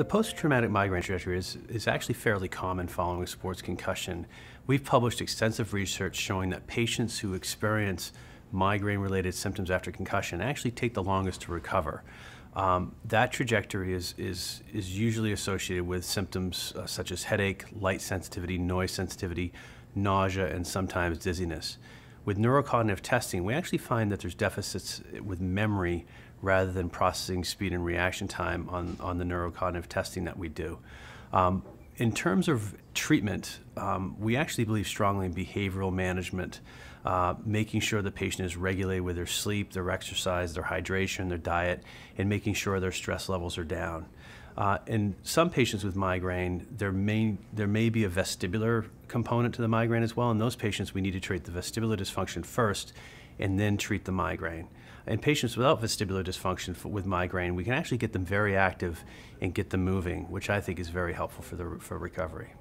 The post-traumatic migraine trajectory is, is actually fairly common following a sports concussion. We've published extensive research showing that patients who experience migraine-related symptoms after concussion actually take the longest to recover. Um, that trajectory is, is, is usually associated with symptoms uh, such as headache, light sensitivity, noise sensitivity, nausea, and sometimes dizziness. With neurocognitive testing, we actually find that there's deficits with memory rather than processing speed and reaction time on, on the neurocognitive testing that we do. Um, in terms of treatment, um, we actually believe strongly in behavioral management, uh, making sure the patient is regulated with their sleep, their exercise, their hydration, their diet, and making sure their stress levels are down. Uh, in some patients with migraine, there may, there may be a vestibular component to the migraine as well. In those patients, we need to treat the vestibular dysfunction first and then treat the migraine. In patients without vestibular dysfunction with migraine, we can actually get them very active and get them moving, which I think is very helpful for, the, for recovery.